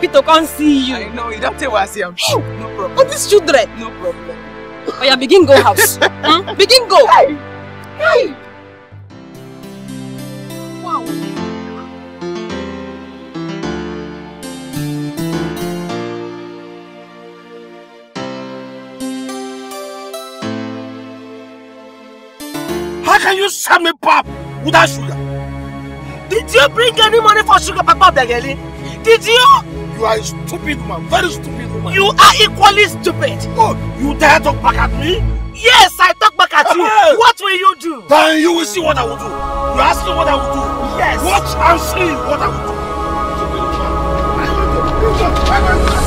happy to come see you. I know, you don't tell what I see. I'm sure. No problem. Oh, these children. No problem. Oh, yeah, begin go house. hmm? Begin go. Hey! Hey! Wow. How can you sell me pop without sugar? Did you bring any money for sugar, Papa Begeli? Did you? You are a stupid woman, very stupid woman. You are equally stupid. Oh, you dare talk back at me? Yes, I talk back at you. What will you do? Then you will see what I will do. You ask me what I will do. Yes. Watch and see what I will do. Stupid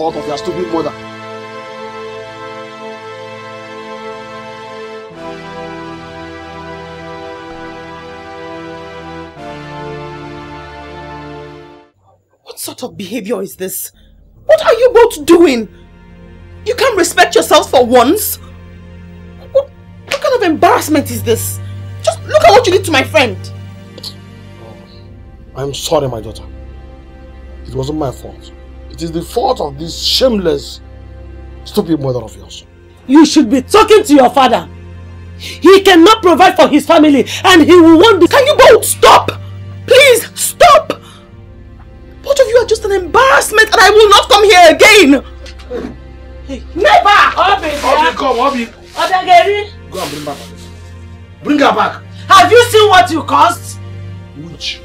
fault of your stupid mother. What sort of behavior is this? What are you both doing? You can't respect yourselves for once? What, what kind of embarrassment is this? Just look at what you did to my friend. I'm sorry, my daughter. It wasn't my fault. It is the fault of this shameless, stupid mother of yours. You should be talking to your father. He cannot provide for his family and he will want this. Can you both stop? Please, stop! Both of you are just an embarrassment and I will not come here again! Never! Obi, Obi, come, Obi. Odageri, Go and bring back. Bring her back. have you seen what you caused? Which?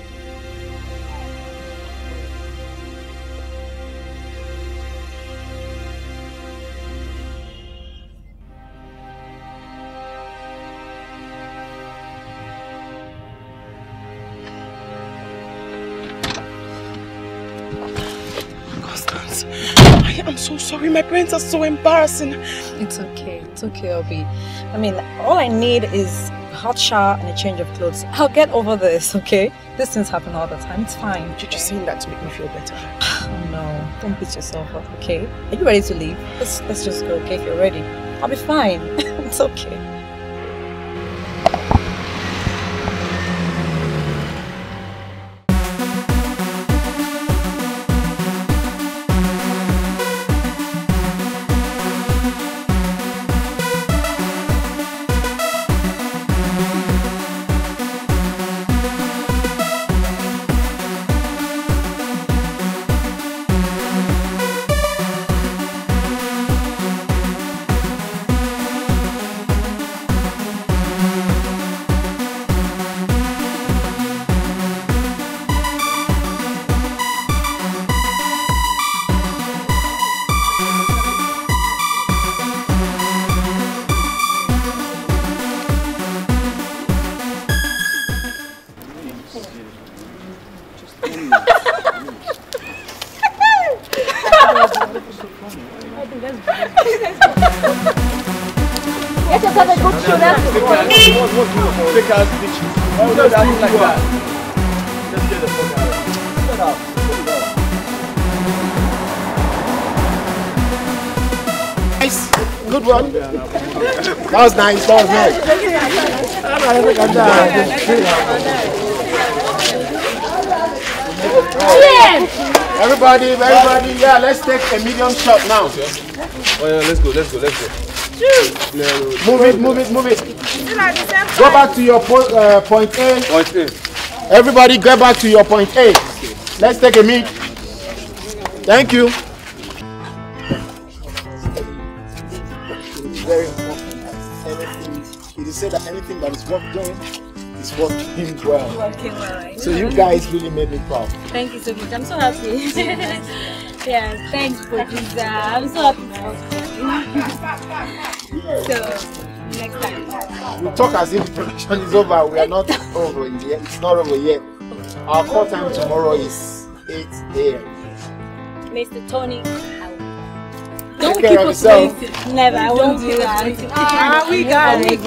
I am so sorry. My parents are so embarrassing. It's okay. It's okay, Obi. I mean, all I need is a hot shower and a change of clothes. I'll get over this, okay? These things happen all the time. It's fine. You're just saying that to make me feel better. Oh no, don't beat yourself up, okay? Are you ready to leave? Let's let's just go, okay? If you're ready, I'll be fine. it's okay. Take out the dishes. Why would you act like that? Just get the fuck out. Get out. Nice. Good one. That was nice. That was nice. Everybody, everybody, yeah, let's take a medium shot now. Oh yeah, let's go, let's go, let's go. Move it, move it, move it. Go back to your po uh, point A. Point in. Everybody, go back to your point A. Let's take a meet. Thank you. Very important. Anything, it is said that anything that is worth doing is working well. Working well, right? So you guys really made me proud. Thank you so much. I'm so happy. yeah, thanks, producer. I'm so happy for you. So, next time. We talk as if the production is over. We are not over yet. It's not over yet. Our call time tomorrow is 8 a.m. Mr. Tony. Don't care keep us waiting. Never, I won't do that. Ah, we got it.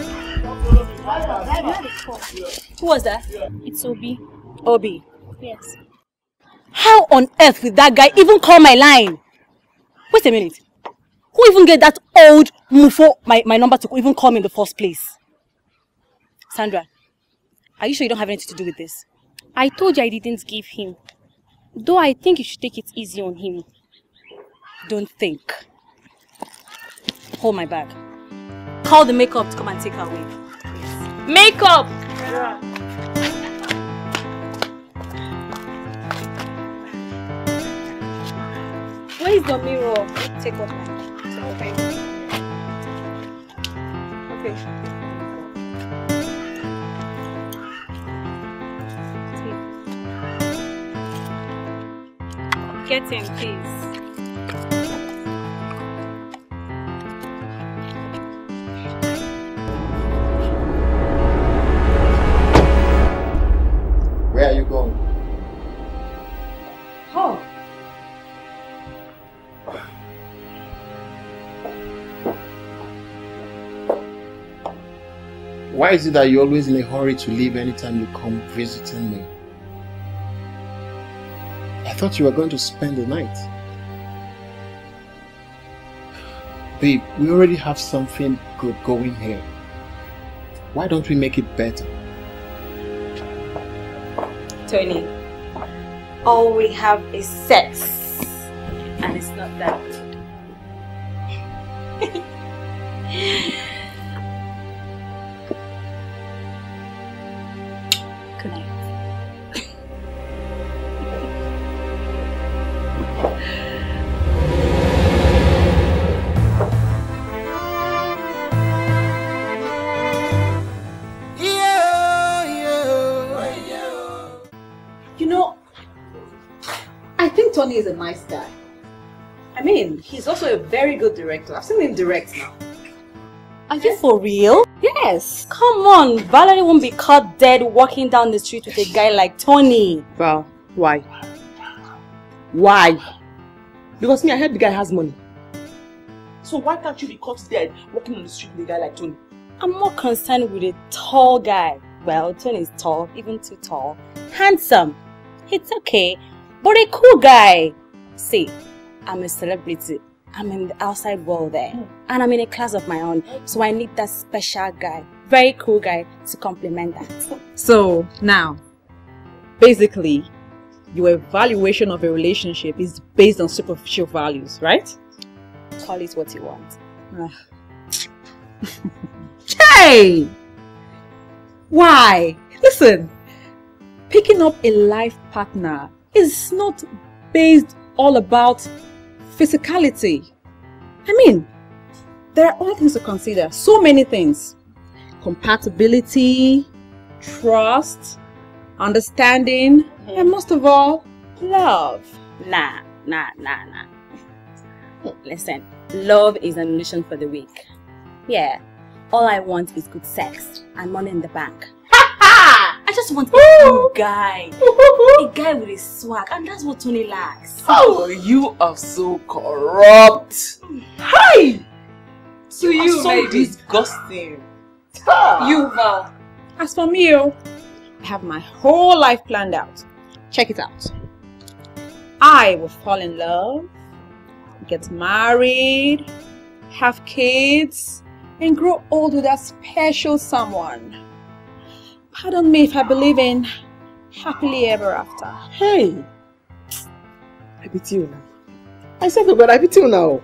Who was that? It's Obi. Obi. Yes. How on earth would that guy even call my line? Wait a minute. Who even get that old mufo my, my number to even call me in the first place? Sandra, are you sure you don't have anything to do with this? I told you I didn't give him. Though I think you should take it easy on him. Don't think. Hold my bag. Call the makeup to come and take her away. Makeup! Where is the mirror? Take man. Take. Okay. Get him, please. Why is it that you're always in a hurry to leave anytime you come visiting me? I thought you were going to spend the night. Babe, we already have something good going here. Why don't we make it better? Tony, all we have is sex. And it's not that Is a nice guy. I mean, he's also a very good director. I've seen him direct now. Are you for real? Yes. Come on, Valerie won't be caught dead walking down the street with a guy like Tony. Well, why? Why? Because me, I heard the guy has money. So why can't you be caught dead walking on the street with a guy like Tony? I'm more concerned with a tall guy. Well, Tony is tall, even too tall. Handsome. It's okay. But a cool guy. See, I'm a celebrity. I'm in the outside world there. Hmm. And I'm in a class of my own. So I need that special guy, very cool guy to complement that. So now, basically, your evaluation of a relationship is based on superficial values, right? Call it what you want. Ah. Hey! Why? Listen, picking up a life partner is not based all about physicality. I mean, there are other things to consider. So many things. Compatibility, trust, understanding, mm-hmm. and most of all, love. Nah, nah, nah, nah. Listen, love is an illusion for the weak. Yeah, all I want is good sex and money in the bank. I just want a guy. A guy with a swag, and that's what Tony likes. Oh, you are so corrupt. Hi! To you're so disgusting. Ah. You, Val. As for me, oh, I have my whole life planned out. Check it out. I will fall in love, get married, have kids, and grow old with that special someone. Pardon me if I believe in happily ever after. Hey! I pity you now. I said to God, I pity you now.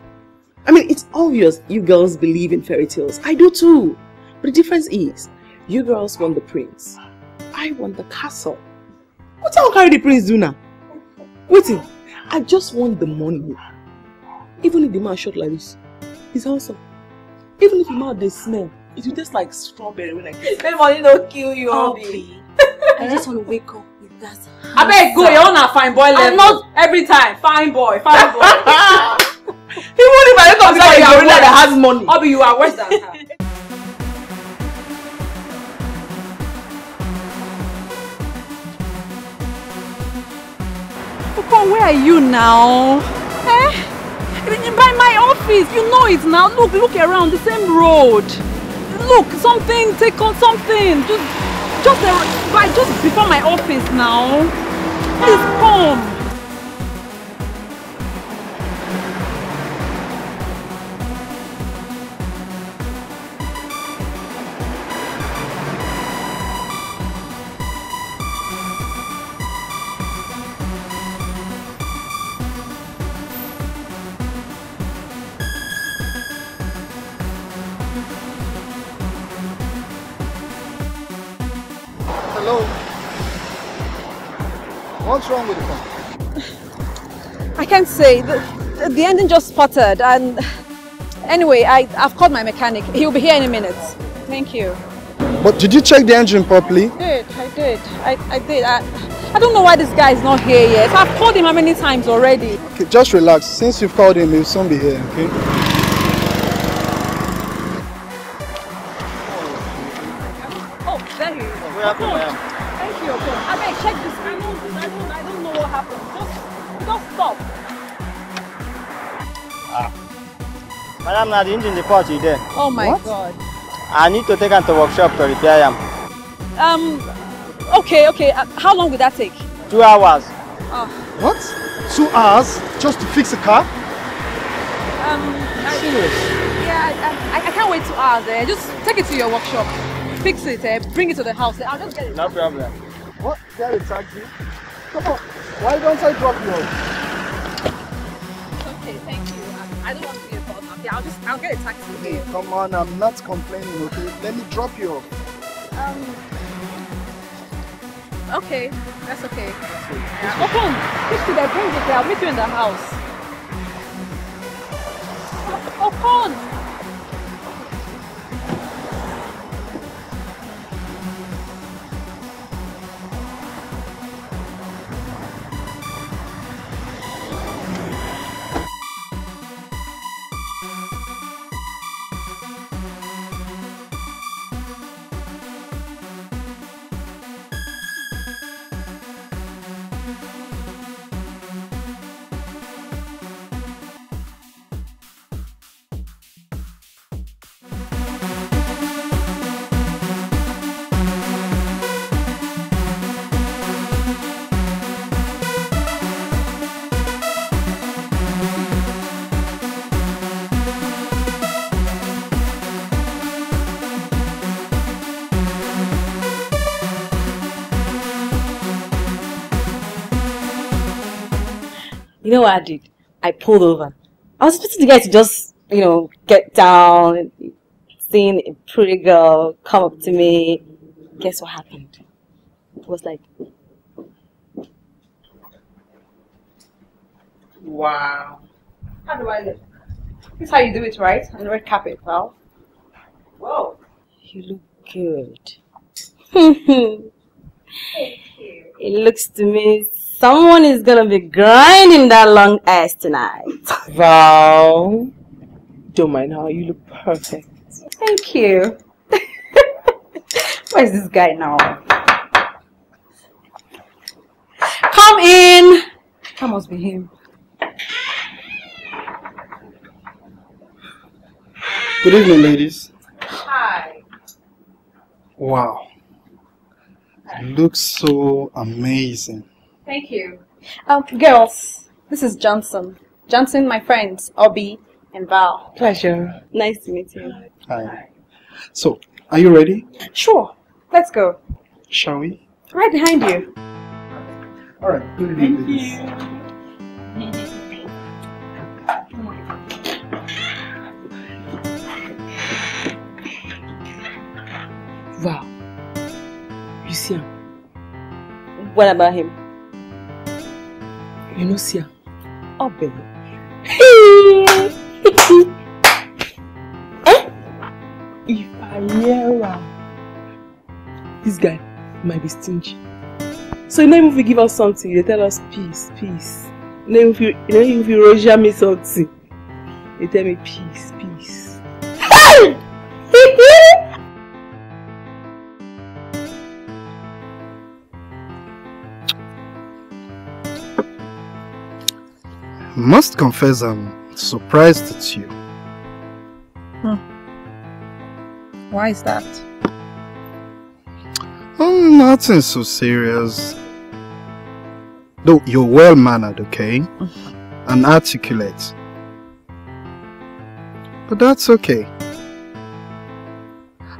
I mean, it's obvious you girls believe in fairy tales. I do too. But the difference is, you girls want the prince. I want the castle. What I carry the prince do now? Waiting. I just want the money. Even if the man short like this, he's handsome. Even if the man they smell, it will taste like strawberry when I get it. That money don't kill you, Obi. I just want to wake up with that. I bet go, you're on a fine boy level. I'm not every time. Fine boy, fine boy. Even if I look up like a that has money. Obi, you are worse than her. Where are you now? Eh? By my office, you know it now. Look, look around, the same road. Look, something, take on something. Just, just, by, just before my office now. Please come. Wrong with the car? I can't say. The, the engine just sputtered and anyway, I, I've called my mechanic. He'll be here in a minute. Thank you. But did you check the engine properly? I did, I did. I, I did. I, I don't know why this guy is not here yet. I've called him how many times already? Okay, just relax. Since you've called him, he'll soon be here, okay? Now the engine the fault is there. Oh my God. I need to take him to workshop to repair him. Um, okay, okay. Uh, how long will that take? Two hours. Oh, What? Two hours just to fix a car? um, I, yeah, I, I, I can't wait two hours there. Just take it to your workshop. Fix it, eh? bring it to the house. I'll just get it. No problem. What? Get a taxi? Come on. Why don't I drop you I, don't want to be a problem. Okay, I'll just, I'll get a taxi. Hey, come on, I'm not complaining, okay? Let me drop you off. Um, okay, that's okay. Yeah. Open, it, I bring it there. I'll meet you in the house. Open! Know what I did? I pulled over. I was expecting the guy to just, you know, get down, seeing a pretty girl come up to me. Guess what happened? It was like, Wow. How do I look? This is how you do it, right? On red carpet, well. Whoa. you look good. it looks to me someone is gonna be grinding that long ass tonight. Val, don't mind how you look perfect. Thank you. Where's this guy now? Come in. That must be him. Good evening, ladies. Hi. Wow. It looks so amazing. Thank you. Um, girls, this is Johnson. Johnson, my friends, Obi and Val. Pleasure. Nice to meet you. Hi. So, are you ready? Sure. Let's go. Shall we? Right behind you. All right. Good evening, ladies. Val, you see him? What about him? You know him? Oh, baby. If I hear am, this guy might be stingy. So you know even if you give us something, they tell us peace, peace. You know if you, you know if you Roger me something, they tell me peace, peace. must confess I'm surprised at you. Hmm. Why is that? Oh, nothing so serious. Though you're well mannered, okay? And articulate. But that's okay.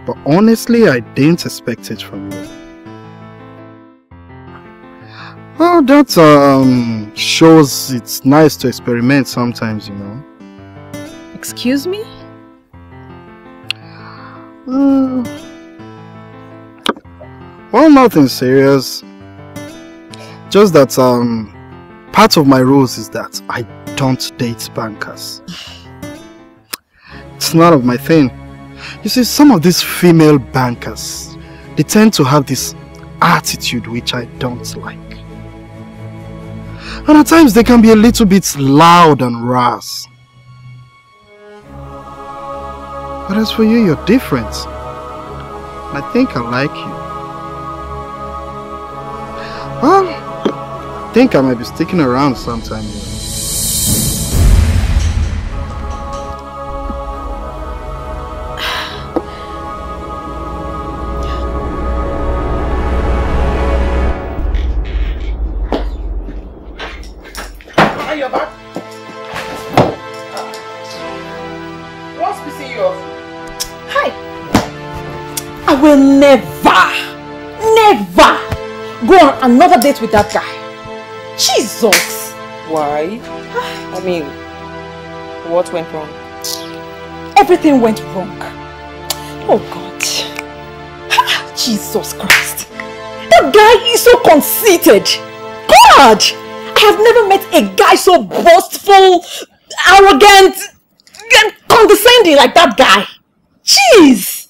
But honestly, I didn't expect it from you. Well, that um, shows it's nice to experiment sometimes, you know. Excuse me? Uh, well, nothing serious. Just that um, part of my rules is that I don't date bankers. It's none of my thing. You see, some of these female bankers, they tend to have this attitude which I don't like. And at times they can be a little bit loud and rash. But as for you, you're different. I think I like you. Well, I think I might be sticking around sometime. Will never, never go on another date with that guy. Jesus. Why? I mean, what went wrong? Everything went wrong. Oh God. Jesus Christ. That guy is so conceited. God! I have never met a guy so boastful, arrogant, and condescending like that guy. Jeez!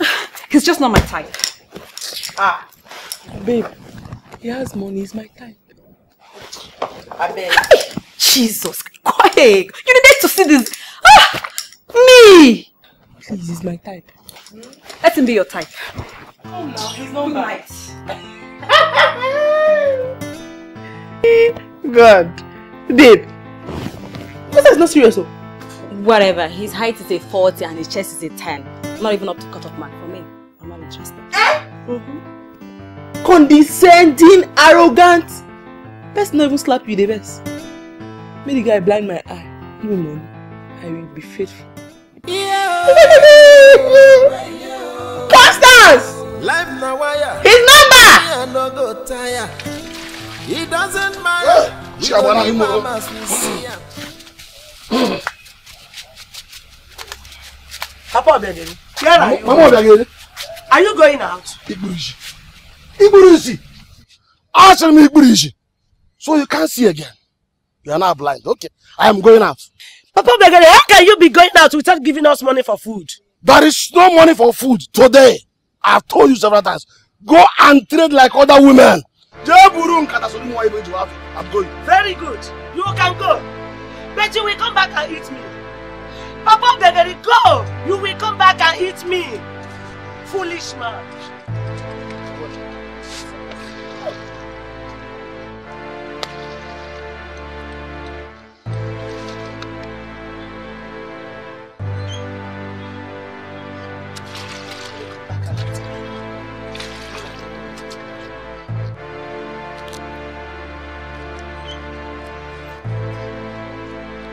He's just not my type. Ah, Babe, he has money, he's my type. I beg. Jesus, quiet. You need to see this. Ah! Me! Please, he's my type. Let him be your type. Oh no, he's not right. God. Babe. This is not serious. Oh. Whatever. His height is a 40 and his chest is a 10. Not even up to cut off mark for me. I'm not. Condescending, arrogant. Best not even slap you the best. Make the guy blind my eye. Give me money. I will be faithful. Constance! Life na wire. His number! I no go tire. It doesn't matter. We Shabana go live Imo. as we see am. Papa Begeri, where are you? Mama Obiageli, Are you going out? Igburu isi. Igburu isi. Asịrị m igburu isi. So you can't see again. You are now blind. Okay. I am going out. Papa Begeri, how can you be going out without giving us money for food? There is no money for food today. I've told you several times. Go and trade like other women. I'm going. Very good. You can go. But you will come back and eat me. Papa Begeri, go. You will come back and eat me. Foolish man.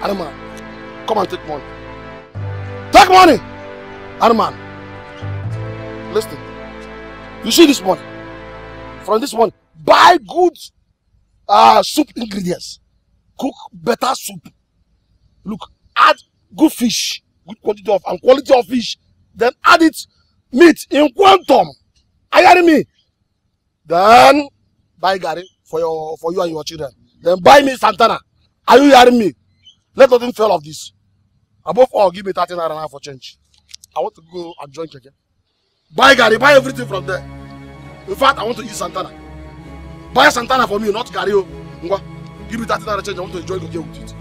Anuman, come and take money. Take money! Anuman, listen. You see this money? From this money, buy good uh, soup ingredients. Cook better soup. Look, add good fish, good quantity of and quality of fish. Then add it meat in quantum. Are you hearing me? Then buy Gary for your for you and your children. Then buy me Santana. Are you hearing me? Let nothing fail of this. Above all, give me 30 naira for change. I want to go and join Keke. Buy Gary, buy everything from there. In fact, I want to eat Santana. Buy Santana for me, not Gary. oh. Ngwa, Give me 30 naira change. I want to enjoy Keke with it.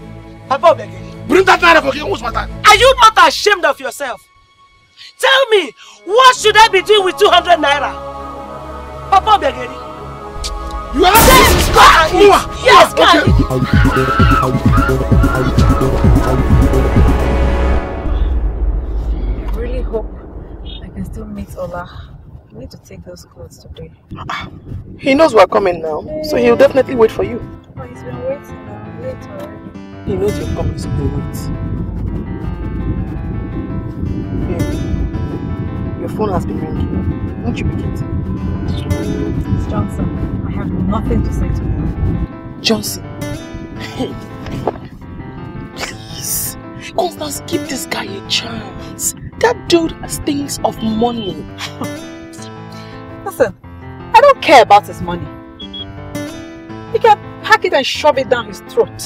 Papa Begeri, Bring that naira for Keke. What's my time? are you not ashamed of yourself? Tell me, what should I be doing with 200 naira? Papa Begeri, You have back and eat. Yes, go and eat. Meet Ola. I need to take those clothes today. He knows we're coming now, so he'll definitely wait for you. Oh, he's been waiting. Uh, I'm late already. He knows you're coming, so he'll wait. Babe, your phone has been ringing. Won't you pick it? Miss Johnson, I have nothing to say to you. Johnson. Hey. Please. Constance, give this guy a chance. That dude stinks of money. Listen, I don't care about his money. He can pack it and shove it down his throat.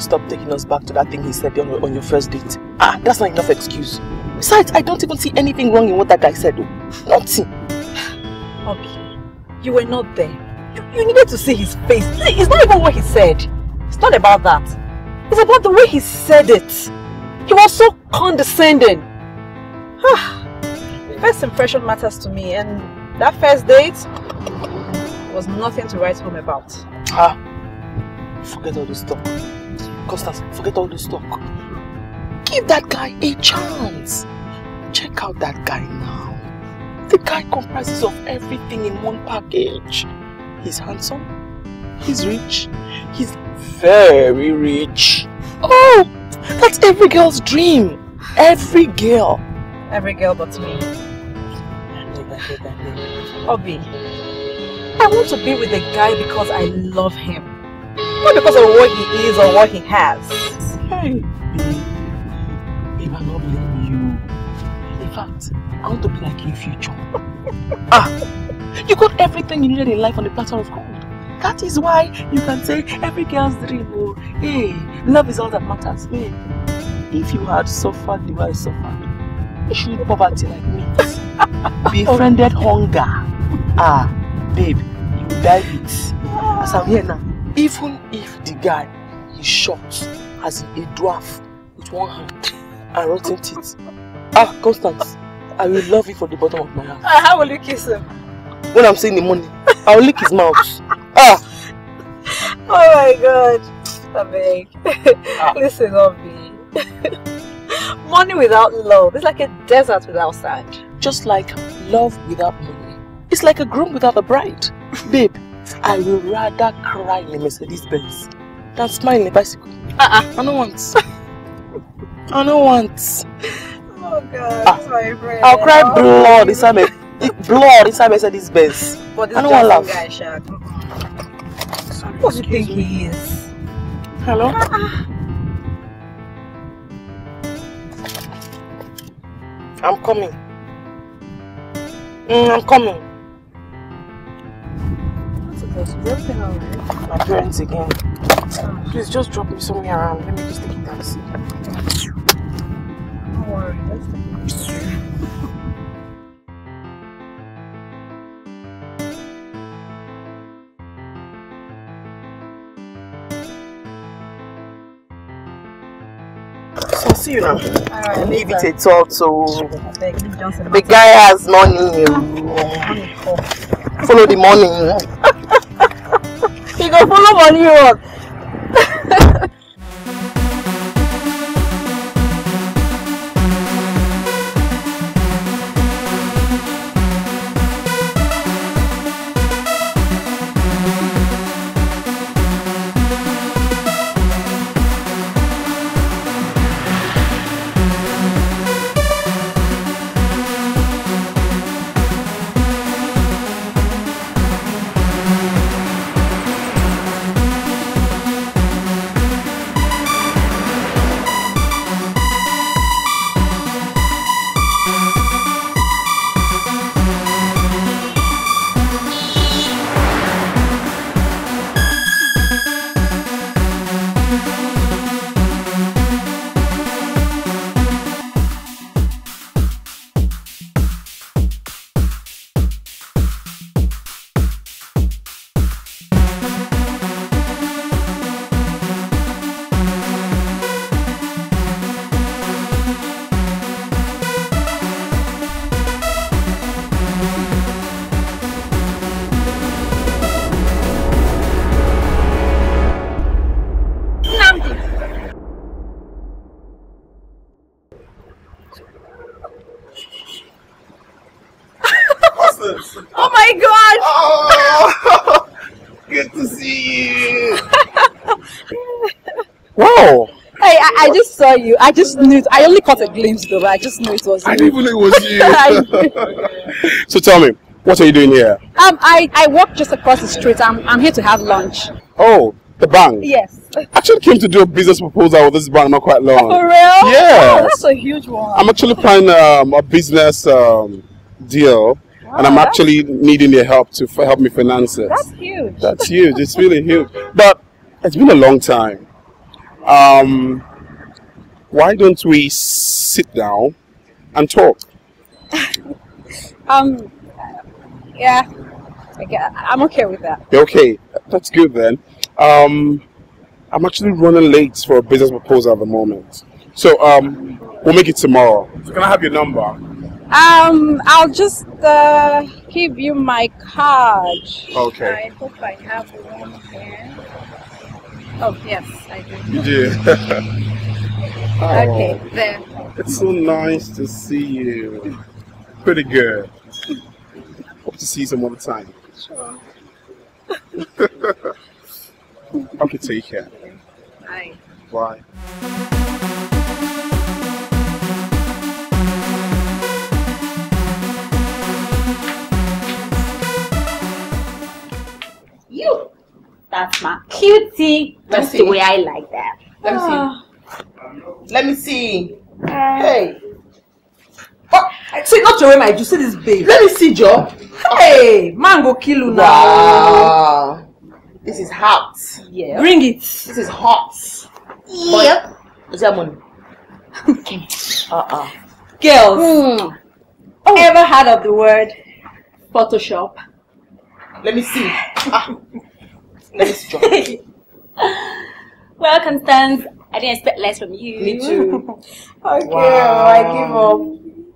Stop taking us back to that thing he said on your, on your first date. Ah, that's not enough excuse. Besides, I don't even see anything wrong in what that guy said. Though. Nothing. Obi, you were not there. You, you needed to see his face. It's not even what he said. It's not about that. It's about the way he said it. He was so condescending. first impression matters to me and that first date was nothing to write home about. Ah, forget all this talk. Constance, forget all this talk. Give that guy a chance. Check out that guy now. The guy comprises of everything in one package. He's handsome, he's rich, he's very rich. Oh, that's every girl's dream. Every girl. Every girl but me. Obi, I want to be with a guy because I love him. Not because of what he is or what he has. Hey, babe. Babe, I'm not blaming you. In fact, I want to be like you in future. ah, you got everything you needed in life on the platter of gold. That is why you can say every girl's dream, oh, hey, love is all that matters. Hey, if you had suffered the way I suffered, you should poverty like me. Befriended hunger. Ah, babe, you die with. As I'm here now, even if the guy is short as a dwarf with one hand and rotten teeth. Ah, Constance, I will love you from the bottom of my heart. Ah, How will you kiss him? When I'm saying the money, I will lick his mouth. Ah, Oh my god. Abeg. Listen, Obi. Money without love is like a desert without sand. just like love without money. It's like a groom without a bride. Babe, I will rather cry in a Mercedes Benz than smile in a bicycle. Uh-uh, I don't want. I don't want. Oh god, Ah, my friend. I'll cry blood inside my blood inside Mercedes Benz. This I don't want Johnson laugh. guy, What do you think he is? Hello? I'm coming. Mm, I'm coming. What's supposed to be everything alright? My parents again. Please just drop me somewhere around. Let me just take a taxi. Don't worry, let's take see you now. Alright, Leave it later. a thought so Abeg, the guy has money. Follow the money. He go follow money saw you. I just knew. It. I only caught a glimpse though, but I just knew it was you. I didn't even know it was you. So tell me, what are you doing here? Um, I, I walk just across the street. I'm, I'm here to have lunch. Oh, the bank. Yes. I actually came to do a business proposal with this bank not quite long. For real? Yes. Oh, that's a huge one. I'm actually planning um, a business um, deal, and I'm actually needing your help to f- help me finance it. That's huge. That's huge. It's really huge. But it's been a long time. Um, why don't we sit down and talk? Um, yeah. Okay, I'm okay with that. Okay, that's good then. Um, I'm actually running late for a business proposal at the moment. So um, we'll make it tomorrow. So can I have your number? Um, I'll just uh, give you my card. Okay. I hope I have one here. Oh yes, I do. You do. Okay, Oh, there. It's so nice to see you. Pretty good. Hope to see you some other time. Sure. Okay, take care. Bye. Bye. You. That's my cutie. That's the way I like that. Let me Ah. see. Let me see. Hey. See, not your way, my juice. See this babe. Let me see, Joe. Hey, man go kill now. Wow. This is hot. Yeah. Bring it. This is hot. Yep. Is that money? uh-uh. Girls, ever heard of the word Photoshop? Let me see. Ah. Let me see, Joe. Well, Constance, I didn't expect less from you. Me too. Okay, Wow. I give up.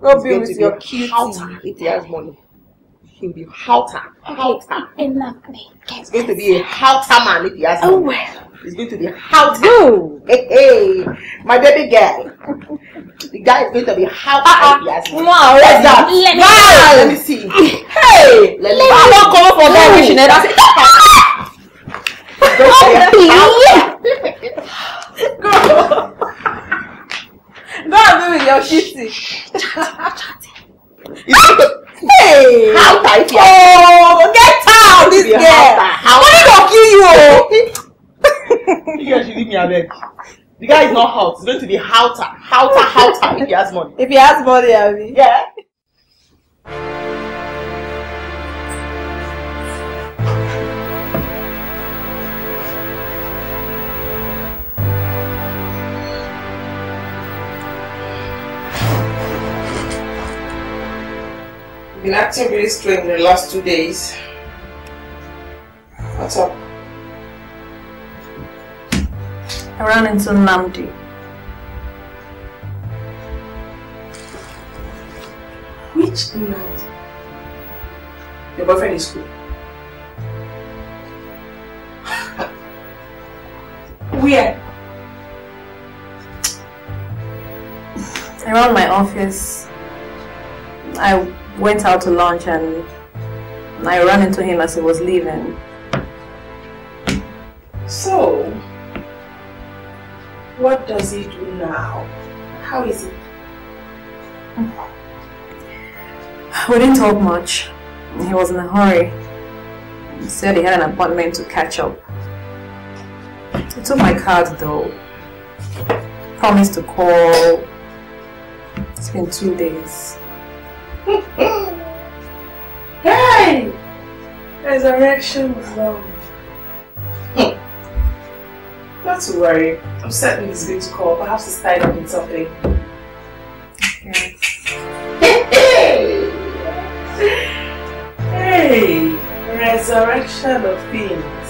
Go It's be with your be cutie. If he has money. He'll be houter. Houter. Enough me. It's going to be a houter man if he has Oh, money. well. He's going to be houter. Hey, hey, my baby girl. The guy is going to be houter if he has money. Wow, What's that? Let me- Wow, Let me see. Hey, let me I don't come for that wish, never say. Go and be with your cutie. Hey! He has Oh, get out, this girl. Money go kill you. oh. You guys should leave me abeg. The guy is not hot. He's going to be houter, houter, houter if he has money. If he has money, I mean. Yeah. Been acting really strange in the last two days. What's up? I ran into Namdi. Which night? Your boyfriend is cool. Where? Around my office, I went out to lunch and I ran into him as he was leaving. So, what does he do now? How is he? We didn't talk much. He was in a hurry. He said he had an appointment to catch up. He took my card though. Promised to call. It's been two days. Hey! Resurrection of love. Hmm. Not to worry. I'm certain he's going to call. Perhaps he's tied up in something. Hey! Hey! Resurrection of things.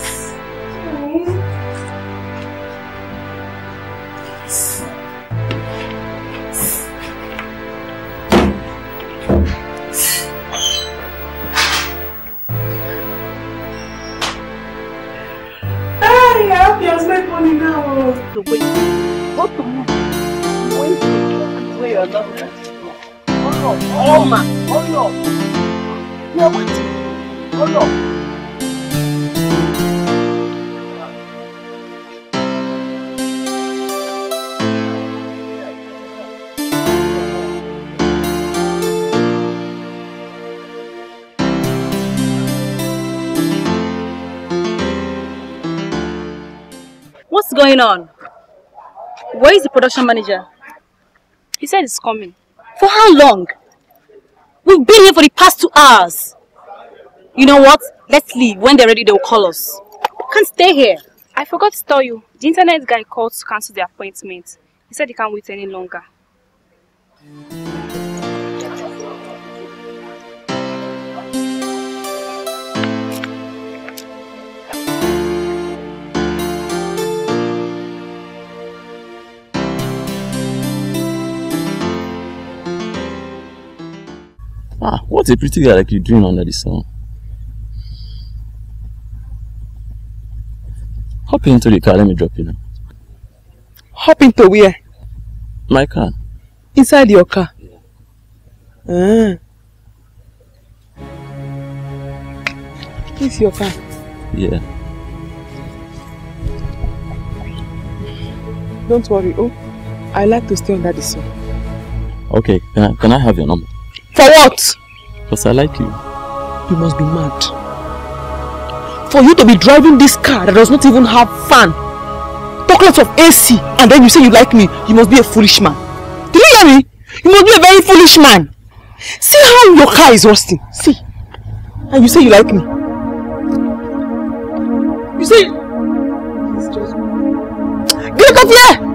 I hope he has made money now. The way, what the way to where you're not. Oh no, oh man, oh no. Yeah, wait. Hold up. Going on? Where is the production manager? He said he's coming. For how long? We've been here for the past two hours. You know what? Let's leave. When they're ready, they'll call us. Can't stay here. I forgot to tell you. The internet guy called to cancel the appointment. He said he can't wait any longer. Ah, what a pretty guy like you doing under the sun. Hop into the car, let me drop you now. Hop into where? My car. Inside your car. Ah. This your car. Yeah. Don't worry. Oh, I like to stay under the sun. Okay, can I, can I have your number? For what? Because I like you. You must be mad. For you to be driving this car that does not even have fan, talk lots of AC, and then you say you like me, you must be a foolish man. Did you hear me? You must be a very foolish man. See how your car is rusting. See. And you say you like me. You say... It's just... Get out of here!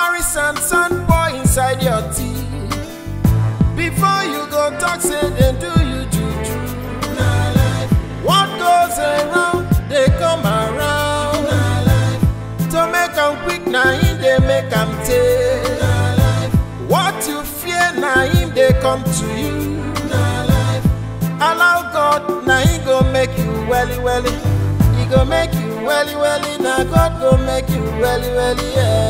Sand sand pour inside your tea. Before you go talk say dem do you juju. What goes around, they come around. To make am quick, him dey make am take. What you fear, him dey come to you. Allow God, na him go make you welly welly. He go make you welly welly, na God go make you welly welly, yeah.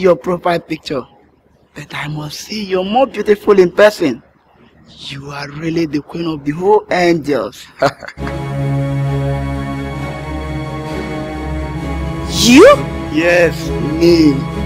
your profile picture. But I must say you're more beautiful in person. You are really the queen of the whole angels. you? Yes, me.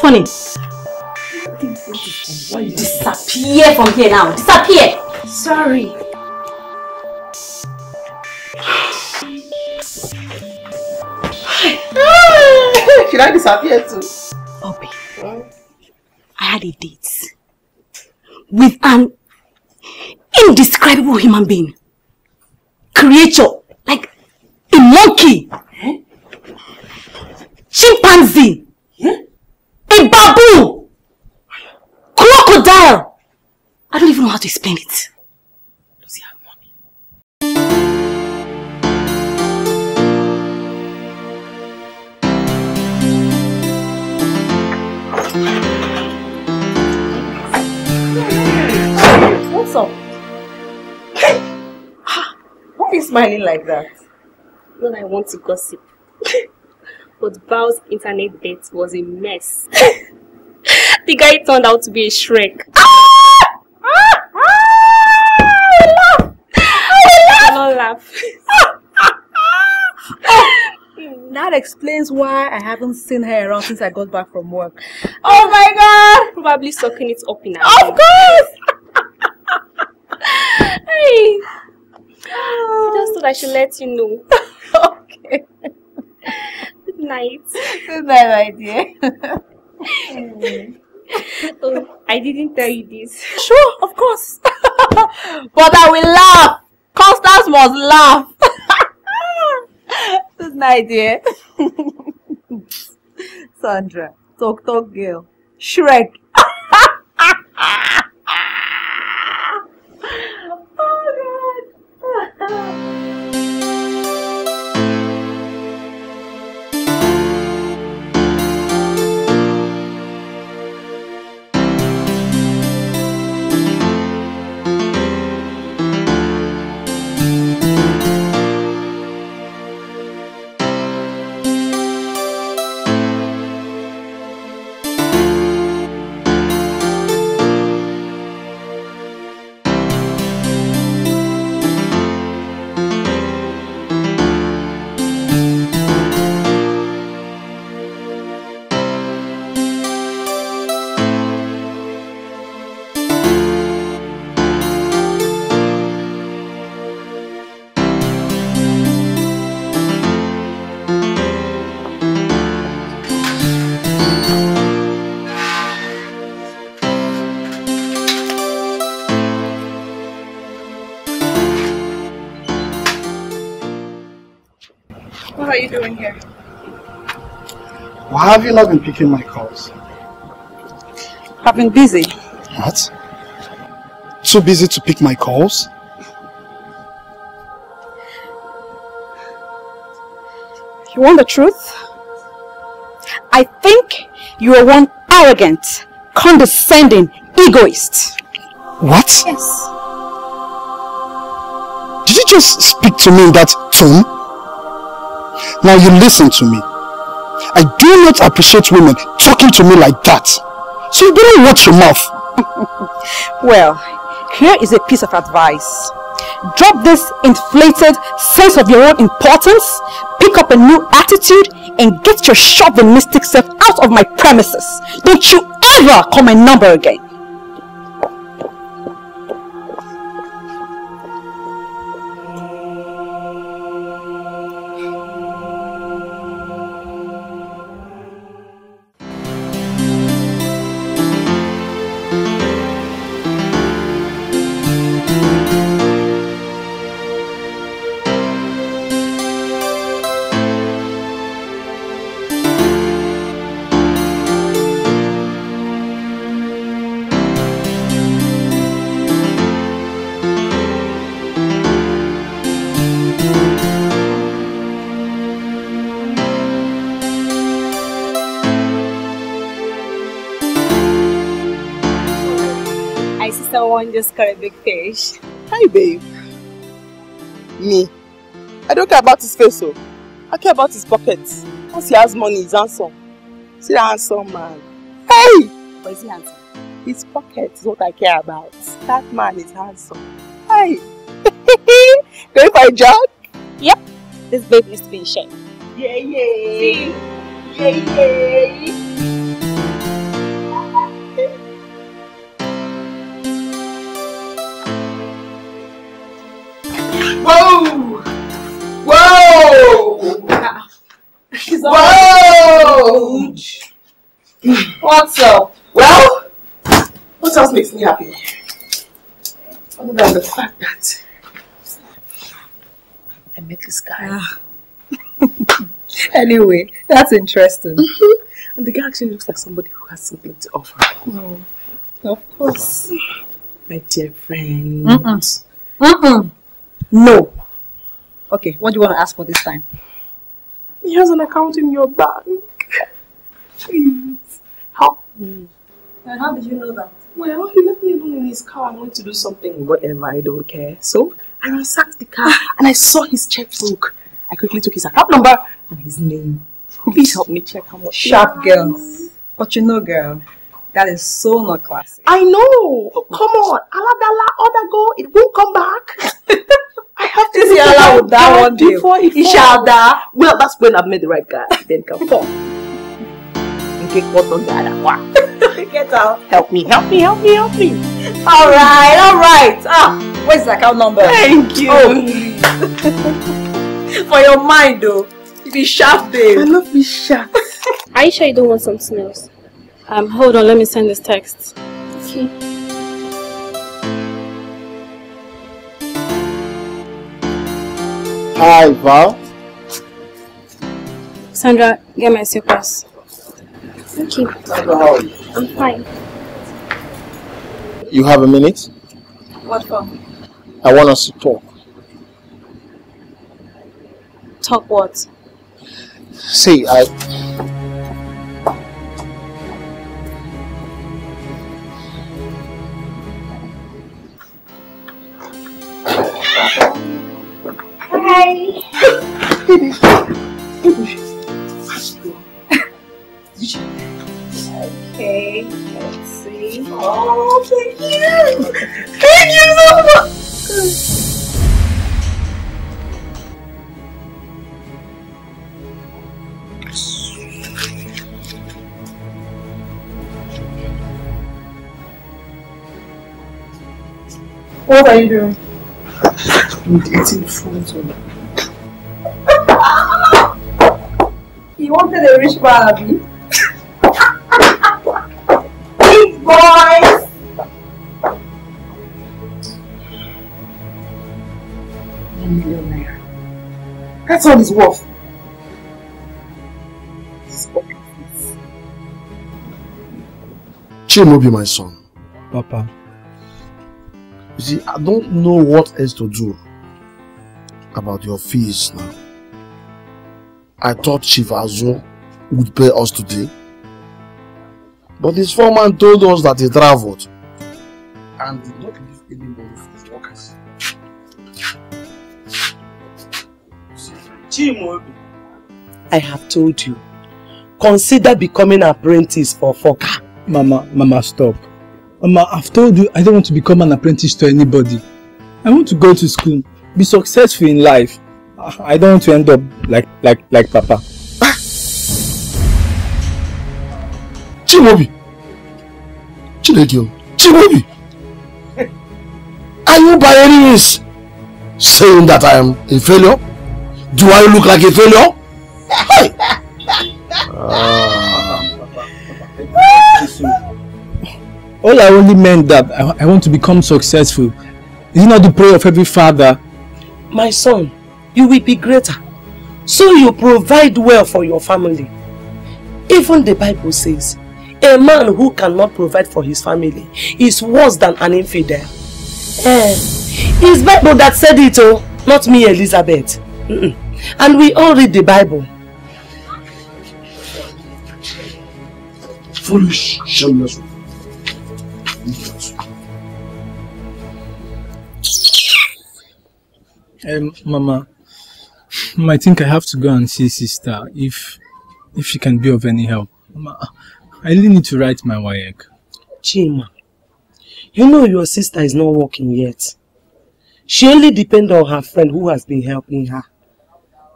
What's funny? Disappear from here now. Disappear. Sorry. Should I disappear too? Obi, I had a date with an indescribable human being. Creature, like a monkey, chimpanzee, a baboon, crocodile. I don't even know how to explain it. Does he have money? What's up? Why are you smiling like that? Not I want to gossip. but Bao's internet date was a mess. the guy turned out to be a Shrek. Ah! Ah! Ah! I will laugh. Oh, that explains why I haven't seen her around since I got back from work. Oh my god! Probably sucking it up in her Of course! Hey! I just thought I should let you know. okay. Good night. Good night, my dear. oh, I didn't tell you this. Sure, of course. but I will laugh. Constance must laugh. Good night, dear. Sandra, talk, talk, girl. Shrek. have you not been picking my calls? I've been busy. What? Too busy to pick my calls? You want the truth? I think you are one arrogant, condescending egoist. What? Yes. Did you just speak to me in that tone? Now you listen to me. I do not appreciate women talking to me like that. So you better watch your mouth. Well, here is a piece of advice. Drop this inflated sense of your own importance, pick up a new attitude, and get your chauvinistic self out of my premises. Don't you ever call my number again. See someone just caught a big fish. Hi, babe. Me. I don't care about his face, so. I care about his pockets. Once he has money, he's handsome. See that handsome man. Hey! But is he handsome? His pocket is what I care about. That man is handsome. Hey! Going for a jog? Yep. This babe needs to be in shape. Yeah, yeah. Yeah, yeah. Whoa! Whoa! Whoa! What's up? Well, what else makes me happy? Other than the fact that I met this guy. Ah. Anyway, that's interesting. Mm-hmm. And the guy actually looks like somebody who has something to offer. Mm, of course. My dear friend. Mm-mm. Mm-mm. No. Okay, what do you want to ask for this time? He has an account in your bank. Please, help me. And how did you know that? Well, he left me alone in his car. I went to do something, whatever, I don't care. So, I ransacked the car and I saw his checkbook. I quickly took his account number and his name. Please help me check how much. Sharp girl. But you know, girl, that is so not classy. I know. Come on. Aladala, other go. It won't come back. I have to This see Yala will die one before he He shall die. Well, that's when I've made the right guy. Then come fall. Okay, what on the other one? Get out. Help me, help me, help me, help me. All right, all right. Ah, where's the account number? Thank you. Oh. For your mind, though. You be sharp, babe. I love be sharp. Are you sure you don't want something else? Um, hold on, let me send this text. Okay. Hi, Val. Sandra, get my slippers. Okay. How are you? I'm fine. You have a minute? What for? I want us to talk. Talk what? See, I. Oh, thank you. Thank you so much. What are you doing? I'm phones on. You wanted a rich man, That's all he's worth. Chimaobi, my son. Papa. You see, I don't know what else to do about your fees now. I thought Chief Azu would pay us today. But his foreman told us that he traveled. And did not leave any money Chimaobi, I have told you. Consider becoming an apprentice for Foka. Mama, Mama, stop. Mama, I've told you I don't want to become an apprentice to anybody. I want to go to school, be successful in life. I I don't want to end up like like like Papa. Chimaobi! Chinedio! Chimaobi! Are you by any means saying that I am a failure? Do I look like a failure? Hey! All I only meant that I, I want to become successful. Is it not the prayer of every father? My son, you will be greater. So you provide well for your family. Even the Bible says, a man who cannot provide for his family is worse than an infidel. Eh, it's Bible that said it, oh, not me, Elizabeth. Mm-mm. And we all read the Bible. Foolish, shameless. Um, Mama, I think I have to go and see sister if if she can be of any help. Mama, I really need to write my WAEC. Chima, you know your sister is not working yet. She only depends on her friend who has been helping her.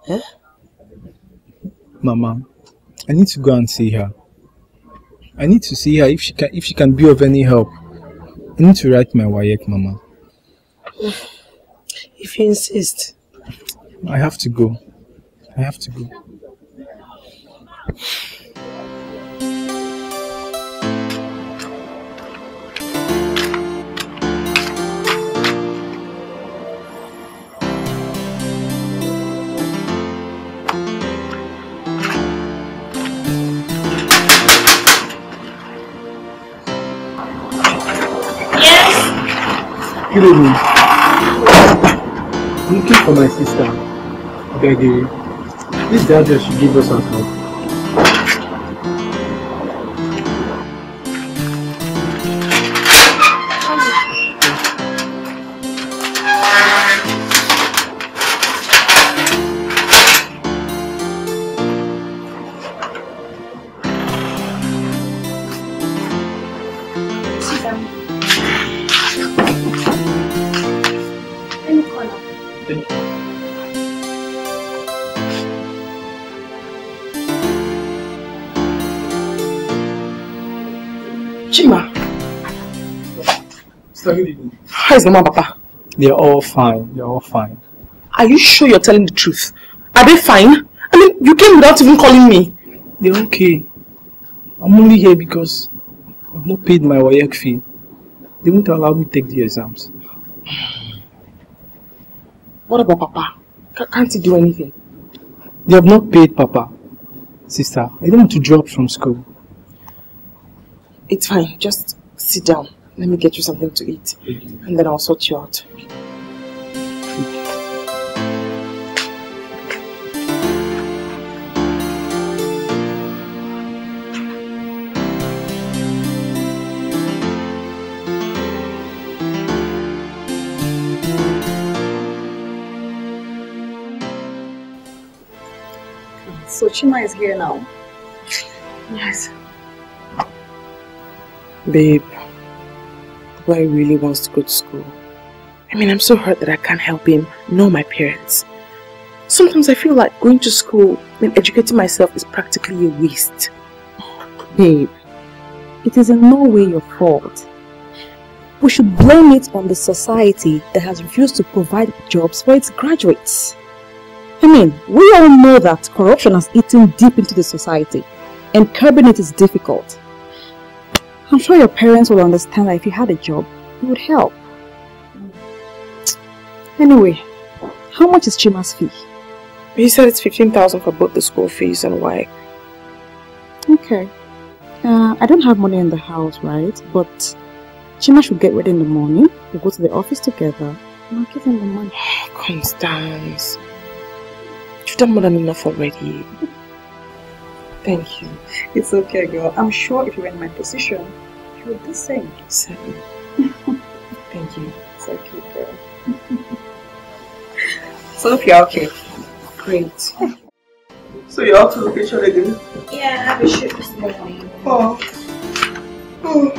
Eh? Mama, I need to go and see her. I need to see her if she can if she can be of any help. I need to write my WAEC, Mama. If you insist. I have to go. I have to go. For my sister, Gagiri. This is the give us at home. How's mama papa? They're all fine. They're all fine. Are you sure you're telling the truth? Are they fine? I mean, you came without even calling me. They're okay. I'm only here because I've not paid my WAEC fee. They won't allow me to take the exams. What about Papa? can't he do anything? They have not paid Papa. Sister, I don't want to drop from school. It's fine. Just sit down. Let me get you something to eat. And then I'll sort you out. So Chima is here now? Yes. Babe, boy really wants to go to school. I mean, I'm so hurt that I can't help him, nor my parents. Sometimes I feel like going to school and educating myself is practically a waste. Babe, it is in no way your fault. We should blame it on the society that has refused to provide jobs for its graduates. I mean, we all know that corruption has eaten deep into the society and curbing it is difficult. I'm sure your parents will understand that if you had a job, it would help. Anyway, how much is Chima's fee? He said it's 15000 for both the school fees and why. Okay. Uh, I don't have money in the house, right? But Chima should get ready in the morning. We'll go to the office together and I'll give him the money. Constance, you've done more than enough already. Thank you. It's okay, girl. I'm sure if you were in my position, you would the same. Certainly. Thank you. It's okay, girl. so if you're okay. Great. So you're off to location again? Yeah, I have a shoot this morning. Oh. Oh.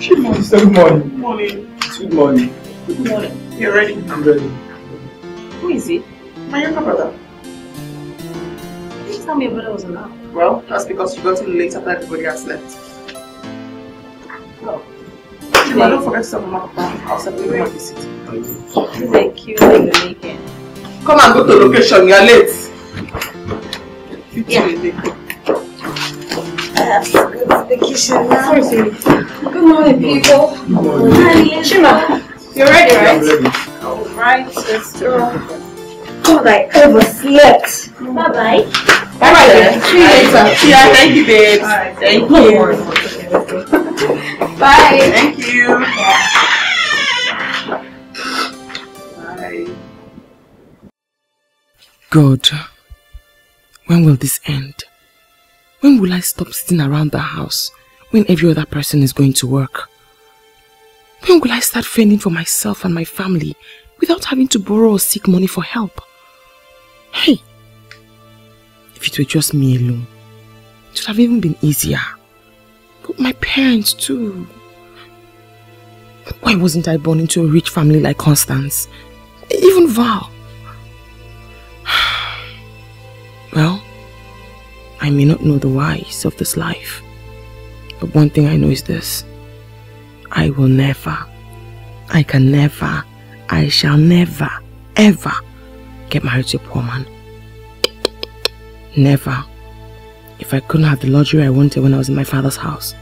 Good morning. Good morning. Morning. Good morning. Good morning. You're ready? I'm ready. Who is he? My younger brother. You tell me your brother was enough. Well, that's because you got in late after everybody has left. Oh. Chima, don't forget to tell Mama Papa I'll separate my visit. Thank you for the making. Come and go to location, you're late. Yeah. I have to go to vacation now. Sorry, sorry. Good morning, people. Good morning. Chima, you're ready, right? I'm ready. Alright, let's go. God, I overslept. Bye-bye. Bye-bye. See you later. Yeah, thank you, babe. Thank you. Bye. Thank you. Bye. God, when will this end? When will I stop sitting around the house when every other person is going to work? When will I start fending for myself and my family without having to borrow or seek money for help? Hey, if it were just me alone, it would have even been easier. My parents too. Why wasn't I born into a rich family like Constance? Even Val. Well, I may not know the whys of this life. But one thing I know is this. I will never, I can never, I shall never, ever get married to a poor man. Never. If I couldn't have the luxury I wanted when I was in my father's house,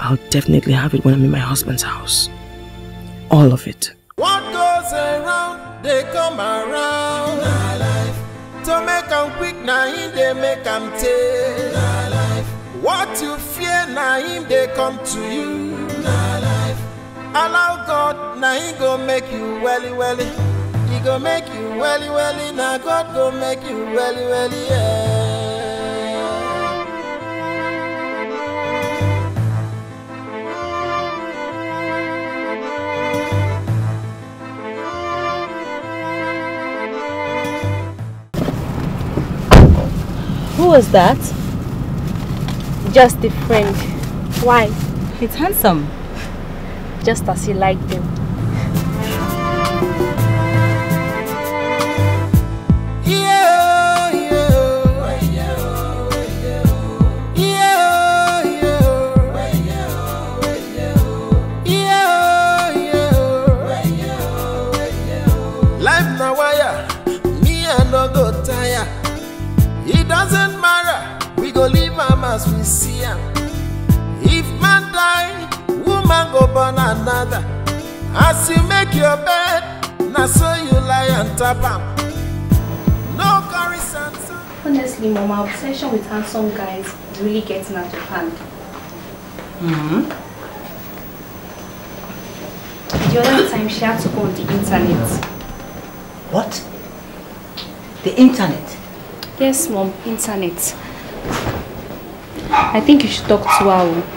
I'll definitely have it when I'm in my husband's house. All of it. What goes around, they come around. Na life. To make them quick, him they make them take. Na life. What you fear, him they come to you. Na life. Allow God, na him go make you welly welly. He go make you welly welly. Na God go make you welly welly. Yeah. Who was that? Just a friend. Why? It's handsome. Just as you like them. Die, woman go born another. As you make your bed, na so you lie on top am. No comparison. Honestly, Mom, our obsession with handsome guys is really getting out of hand. Hmm. The other time, she had to go on the internet. What? The internet? Yes, Mom, internet. I think you should talk to her.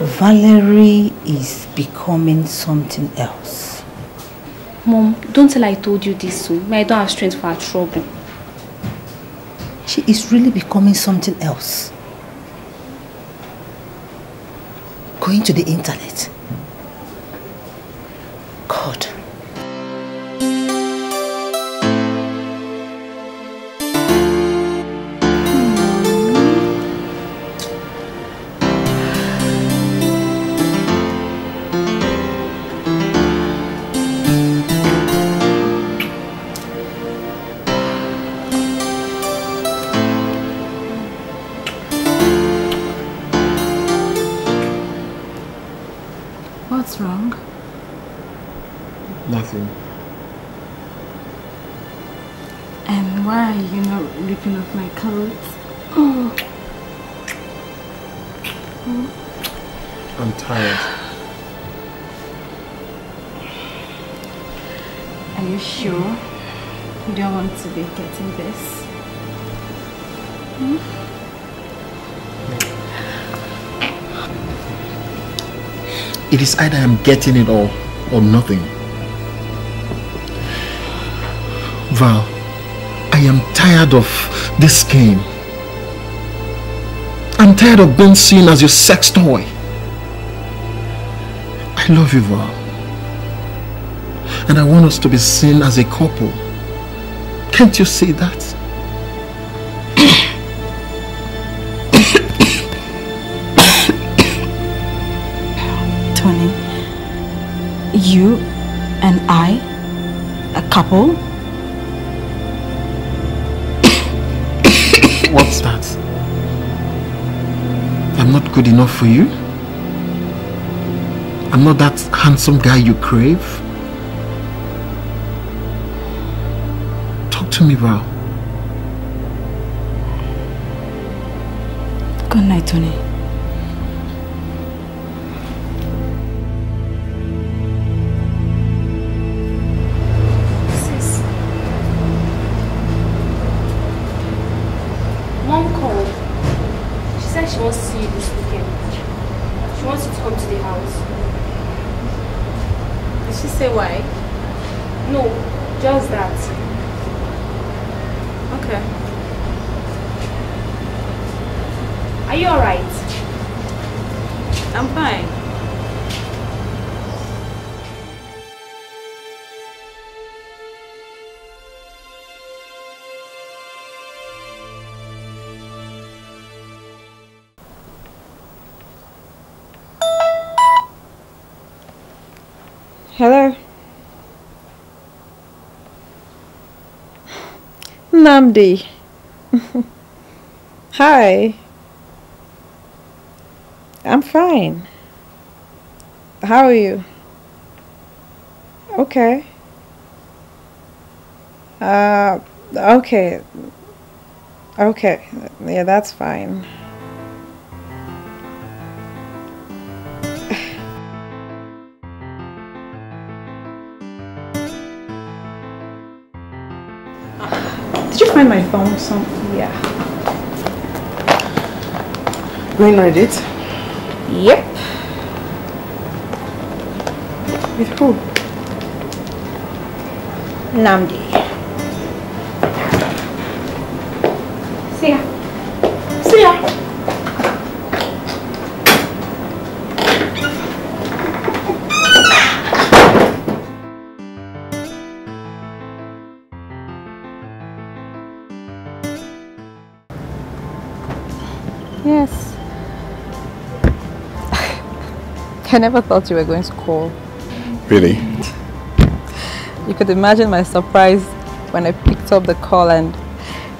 Valerie is becoming something else. Mom, don't tell I told you this so. I don't have strength for her trouble. She is really becoming something else. Going to the internet. It is either I'm getting it all or nothing. Val, I am tired of this game. I'm tired of being seen as your sex toy. I love you, Val. And I want us to be seen as a couple. Can't you see that? Couple? What's that? I'm not good enough for you? I'm not that handsome guy you crave? Talk to me, Val. Good night, Tony. Namdi. Hi. I'm fine. How are you? Okay. Uh, okay. Okay. Yeah, that's fine. Find my phone? Some yeah. Going on a date? Yep. With who? Namdi. I never thought you were going to call. Really? You could imagine my surprise when I picked up the call and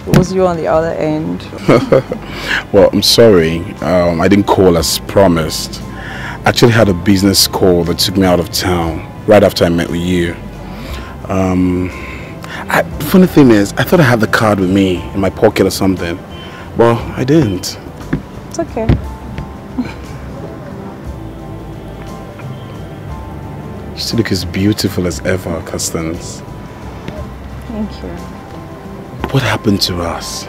it was you on the other end. well, I'm sorry. Um, I didn't call as promised. I actually had a business call that took me out of town right after I met with you. Um, I, funny thing is, I thought I had the card with me in my pocket or something. Well, I didn't. It's okay. Still look as beautiful as ever, Constance. Thank you. What happened to us?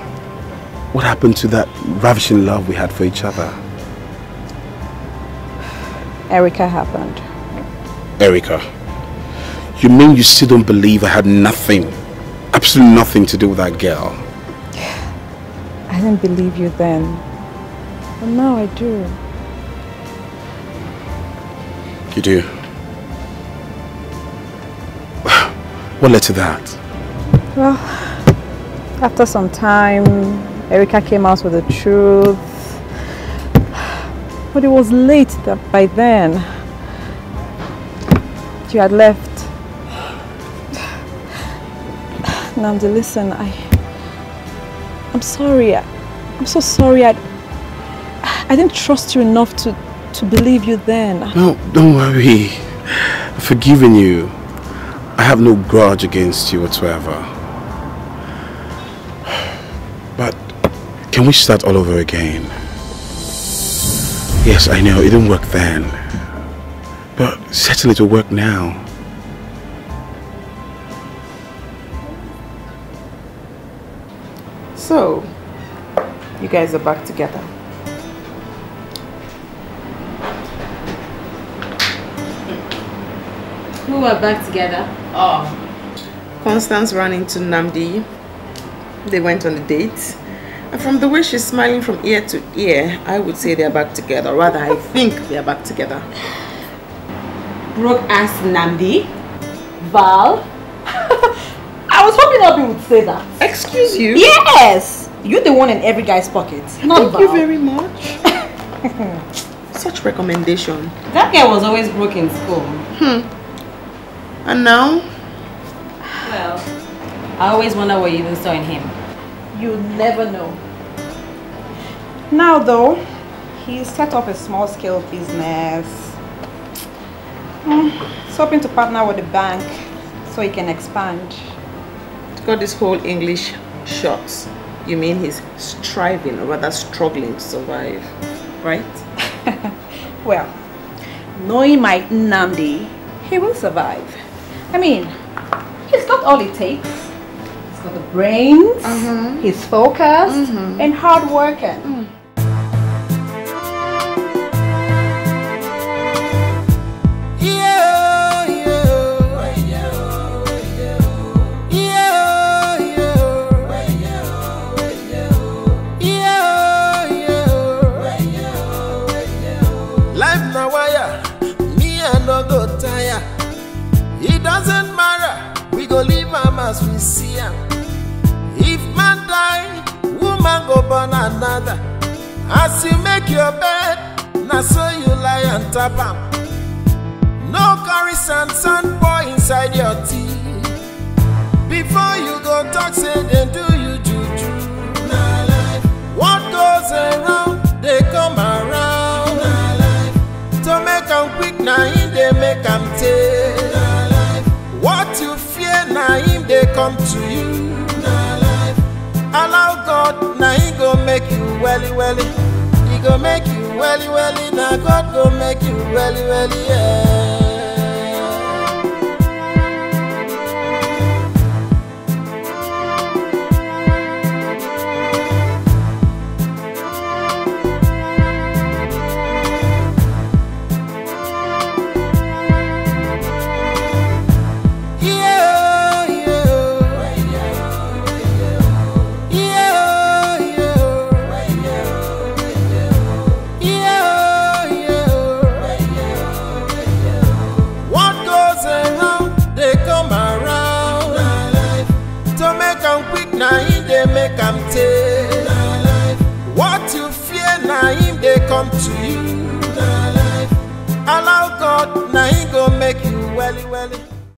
What happened to that ravishing love we had for each other? Erica happened. Erica, you mean you still don't believe I had nothing, absolutely nothing to do with that girl? I didn't believe you then. But now I do. You do? What led to that? Well, after some time, Erica came out with the truth. But it was late that by then. You had left. Namdi, listen, I... I'm sorry. I, I'm so sorry. I, I didn't trust you enough to, to believe you then. No, don't worry. I've forgiven you. I have no grudge against you whatsoever. But can we start all over again? Yes, I know it didn't work then. But certainly it will work now. So, you guys are back together. Who are back together? Oh. Constance ran into Namdi. They went on a date. And from the way she's smiling from ear to ear, I would say they're back together. Rather, I think they're back together. Broke asked Namdi? Val? I was hoping Obi would say that. Excuse you? Yes! You're the one in every guy's pocket. Not Thank you very much. Such recommendation. That guy was always broke in school. Hmm. And now? Well, I always wonder what you even saw in him. You never know. Now though, he set up a small scale business. Hmm, He's hoping to partner with the bank so he can expand. Got this whole English shot. You mean he's striving or rather struggling to survive, right? Well, knowing my Namdi, he will survive. I mean, he's got all it takes. He's got the brains, mm-hmm. he's focused, mm-hmm. and hard working. Mm. Go burn another. As you make your bed, na so you lie on top am. No carry sand sand pour inside your tea. Before you go talk say dem do you juju. Life. What goes around dey come around. To make am quick na him dey make am tey. Life. What you fear na him dey come to you. Life. Allow God na him go make you welly welly. He go make you welly welly. Na God go make you welly welly. Yeah, you.